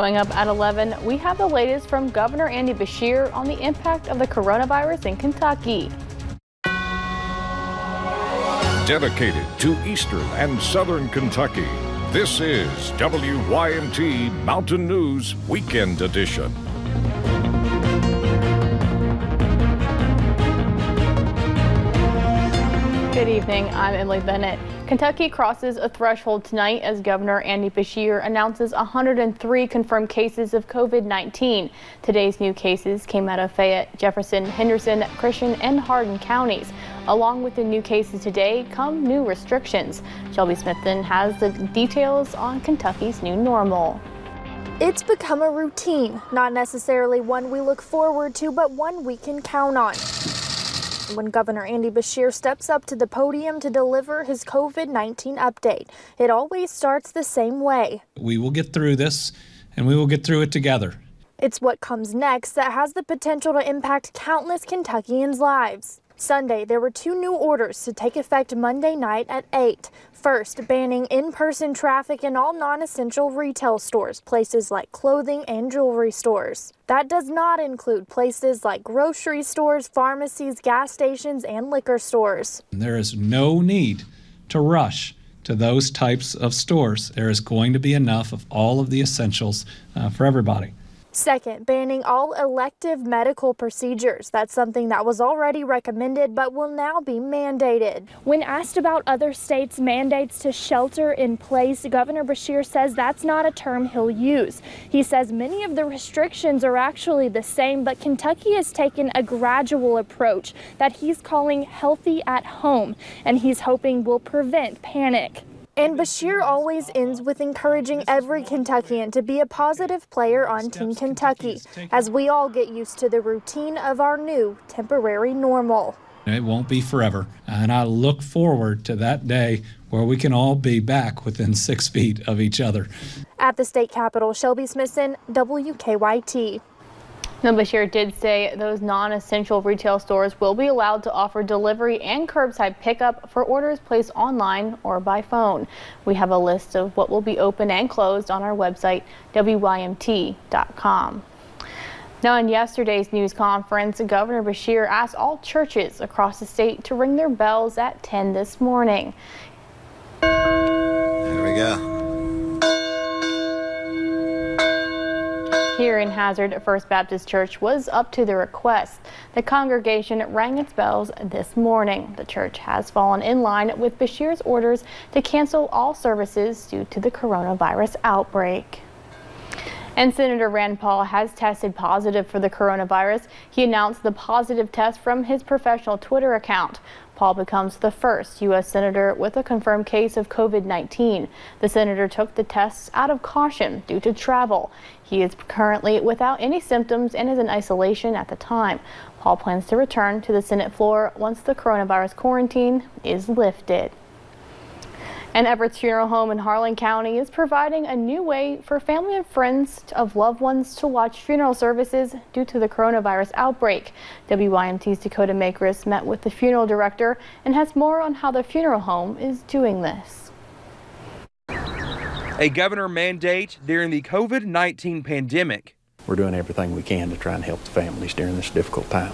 Coming up at 11, we have the latest from Governor Andy Beshear on the impact of the coronavirus in Kentucky. Dedicated to eastern and southern Kentucky, this is WYMT Mountain News Weekend Edition. Good evening. I'm Emily Bennett. Kentucky crosses a threshold tonight as Governor Andy Beshear announces 103 confirmed cases of COVID-19. Today's new cases came out of Fayette, Jefferson, Henderson, Christian, and Hardin counties. Along with the new cases today come new restrictions. Shelby Smithson has the details on Kentucky's new normal. It's become a routine, not necessarily one we look forward to, but one we can count on when Governor Andy Beshear steps up to the podium to deliver his COVID 19 update. It always starts the same way. We will get through this and we will get through it together. It's what comes next that has the potential to impact countless Kentuckians' lives. Sunday, there were two new orders to take effect Monday night at 8. First, banning in person traffic in all non essential retail stores, places like clothing and jewelry stores. That does not include places like grocery stores, pharmacies, gas stations, and liquor stores. There is no need to rush to those types of stores. There is going to be enough of all of the essentials uh, for everybody. Second, banning all elective medical procedures. That's something that was already recommended but will now be mandated. When asked about other states' mandates to shelter in place, Governor Beshear says that's not a term he'll use. He says many of the restrictions are actually the same, but Kentucky has taken a gradual approach that he's calling healthy at home, and he's hoping will prevent panic. And Beshear always ends with encouraging every Kentuckian to be a positive player on Team Kentucky as we all get used to the routine of our new temporary normal. It won't be forever. And I look forward to that day where we can all be back within six feet of each other. At the state capitol, Shelby Smithson, WKYT. Now, Beshear did say those non-essential retail stores will be allowed to offer delivery and curbside pickup for orders placed online or by phone. We have a list of what will be open and closed on our website, WYMT.com. Now, in yesterday's news conference, Governor Beshear asked all churches across the state to ring their bells at 10 this morning. There we go. Here in Hazard First Baptist Church was up to the request. The congregation rang its bells this morning. The church has fallen in line with Beshear's orders to cancel all services due to the coronavirus outbreak. And Senator Rand Paul has tested positive for the coronavirus. He announced the positive test from his professional Twitter account. Paul becomes the first U.S. Senator with a confirmed case of COVID-19. The senator took the tests out of caution due to travel. He is currently without any symptoms and is in isolation at the time. Paul plans to return to the Senate floor once the coronavirus quarantine is lifted. And Everett's Funeral Home in Harlan County is providing a new way for family and friends of loved ones to watch funeral services due to the coronavirus outbreak. WYMT's Dakota Makris met with the funeral director and has more on how the funeral home is doing this. A governor mandate during the COVID 19 pandemic. We're doing everything we can to try and help the families during this difficult time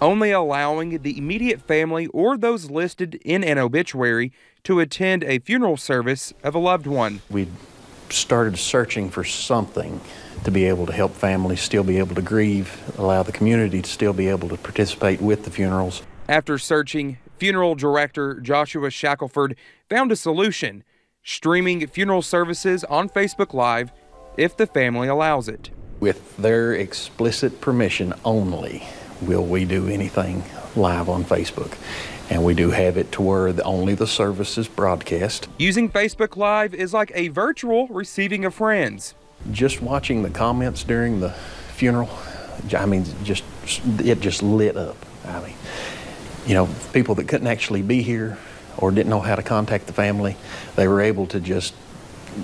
only allowing the immediate family or those listed in an obituary to attend a funeral service of a loved one. We started searching for something to be able to help families still be able to grieve, allow the community to still be able to participate with the funerals. After searching, funeral director Joshua Shackelford found a solution streaming funeral services on Facebook Live if the family allows it. With their explicit permission only, will we do anything live on Facebook. And we do have it to where the, only the service is broadcast. Using Facebook Live is like a virtual receiving of friends. Just watching the comments during the funeral, I mean, just it just lit up. I mean, you know, people that couldn't actually be here or didn't know how to contact the family, they were able to just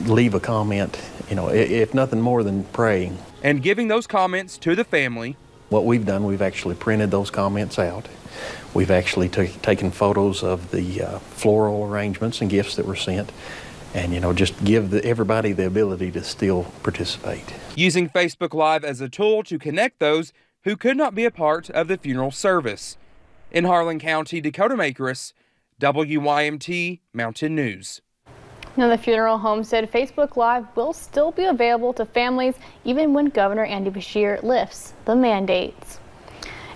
leave a comment, you know, if nothing more than praying. And giving those comments to the family what we've done, we've actually printed those comments out. We've actually taken photos of the uh, floral arrangements and gifts that were sent, and you know just give the, everybody the ability to still participate. Using Facebook Live as a tool to connect those who could not be a part of the funeral service. In Harlan County, Dakota Makris, WYMT Mountain News. Now, the funeral home said Facebook Live will still be available to families even when Governor Andy Beshear lifts the mandates.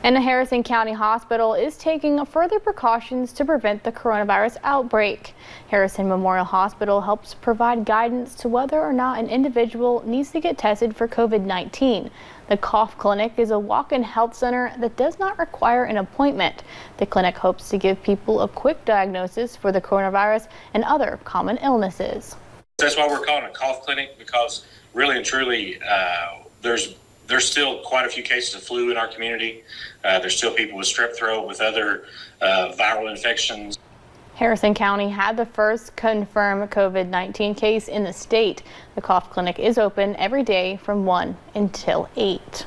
And the Harrison County Hospital is taking further precautions to prevent the coronavirus outbreak. Harrison Memorial Hospital helps provide guidance to whether or not an individual needs to get tested for COVID-19. The Cough Clinic is a walk-in health center that does not require an appointment. The clinic hopes to give people a quick diagnosis for the coronavirus and other common illnesses. That's why we're calling a cough clinic because really and truly uh, there's there's still quite a few cases of flu in our community. Uh, there's still people with strep throat, with other uh, viral infections. Harrison County had the first confirmed COVID-19 case in the state. The cough clinic is open every day from 1 until 8.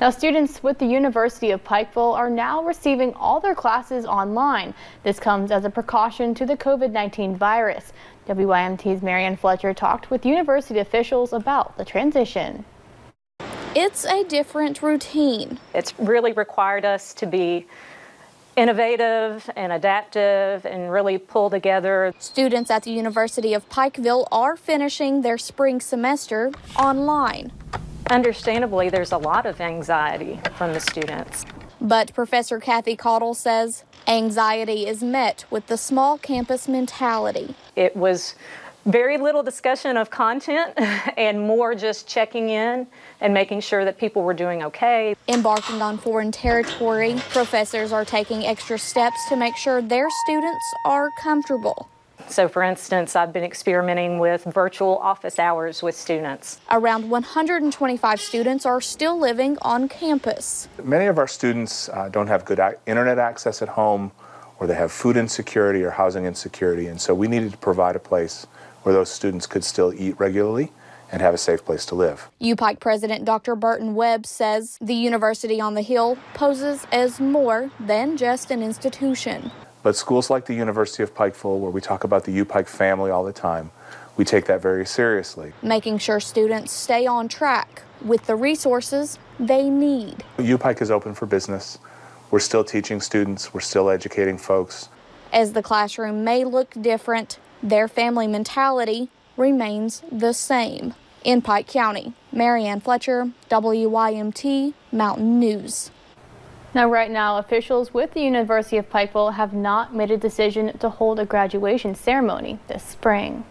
Now, students with the University of Pikeville are now receiving all their classes online. This comes as a precaution to the COVID-19 virus. WYMT's Marianne Fletcher talked with university officials about the transition. It's a different routine. It's really required us to be innovative and adaptive and really pull together. Students at the University of Pikeville are finishing their spring semester online. Understandably, there's a lot of anxiety from the students. But Professor Kathy Caudle says anxiety is met with the small campus mentality. It was very little discussion of content and more just checking in and making sure that people were doing okay. Embarking on foreign territory, professors are taking extra steps to make sure their students are comfortable. So, for instance, I've been experimenting with virtual office hours with students. Around 125 students are still living on campus. Many of our students uh, don't have good internet access at home, or they have food insecurity or housing insecurity, and so we needed to provide a place where those students could still eat regularly and have a safe place to live. UPike President Dr. Burton Webb says the University on the Hill poses as more than just an institution. But schools like the University of Pikeville, where we talk about the UPike family all the time, we take that very seriously. Making sure students stay on track with the resources they need. UPike is open for business. We're still teaching students, we're still educating folks. As the classroom may look different, their family mentality remains the same. In Pike County, Marianne Fletcher, WYMT Mountain News. Now, right now, officials with the University of Pikeville have not made a decision to hold a graduation ceremony this spring.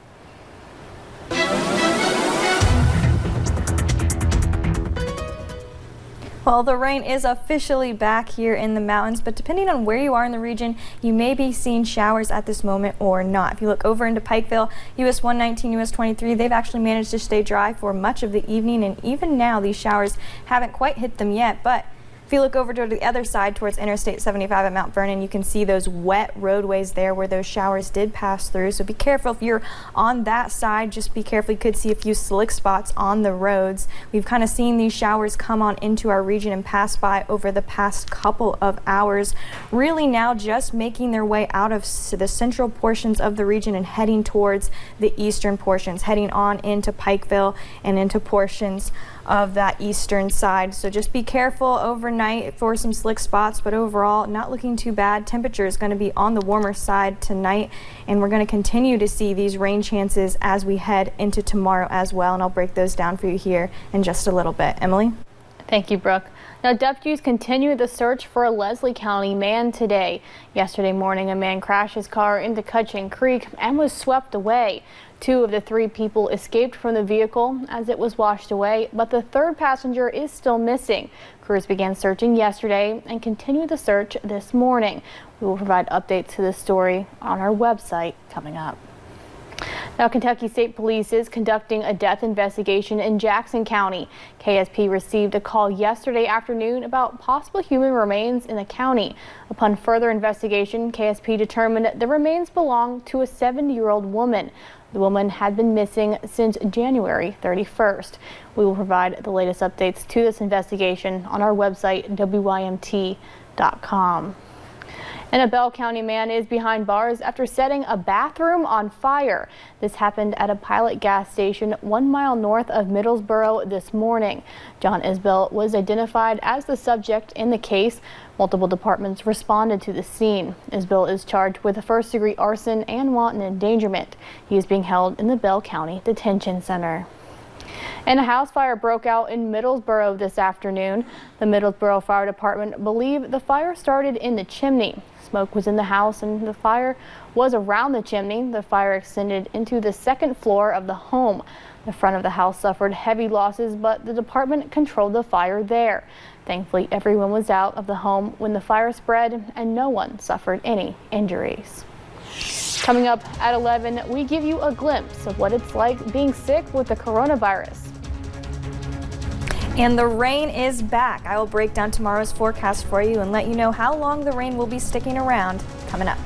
Well, the rain is officially back here in the mountains, but depending on where you are in the region, you may be seeing showers at this moment or not. If you look over into Pikeville, US 119, US 23, they've actually managed to stay dry for much of the evening, and even now these showers haven't quite hit them yet, but you look over to the other side towards Interstate 75 at Mount Vernon, you can see those wet roadways there where those showers did pass through. So be careful if you're on that side. Just be careful. You could see a few slick spots on the roads. We've kind of seen these showers come on into our region and pass by over the past couple of hours. Really now just making their way out of the central portions of the region and heading towards the eastern portions, heading on into Pikeville and into portions of that eastern side. So just be careful overnight for some slick spots, but overall not looking too bad. Temperature is going to be on the warmer side tonight, and we're going to continue to see these rain chances as we head into tomorrow as well, and I'll break those down for you here in just a little bit. Emily? Thank you, Brooke. Now, deputies continue the search for a Leslie County man today. Yesterday morning, a man crashed his car into Cutshin Creek and was swept away. Two of the three people escaped from the vehicle as it was washed away, but the third passenger is still missing. Crews began searching yesterday and continue the search this morning. We will provide updates to this story on our website coming up. Now, Kentucky State Police is conducting a death investigation in Jackson County. KSP received a call yesterday afternoon about possible human remains in the county. Upon further investigation, KSP determined the remains belong to a 70-year-old woman. The woman had been missing since January 31st. We will provide the latest updates to this investigation on our website, WYMT.com. And a Bell County man is behind bars after setting a bathroom on fire. This happened at a pilot gas station one mile north of Middlesboro this morning. John Isbell was identified as the subject in the case. Multiple departments responded to the scene. Isbell is charged with a first degree arson and wanton endangerment. He is being held in the Bell County Detention Center. And a house fire broke out in Middlesboro this afternoon. The Middlesboro Fire Department believe the fire started in the chimney. Smoke was in the house and the fire was around the chimney. The fire extended into the second floor of the home. The front of the house suffered heavy losses, but the department controlled the fire there. Thankfully, everyone was out of the home when the fire spread and no one suffered any injuries. Coming up at 11, we give you a glimpse of what it's like being sick with the coronavirus. And the rain is back. I will break down tomorrow's forecast for you and let you know how long the rain will be sticking around coming up.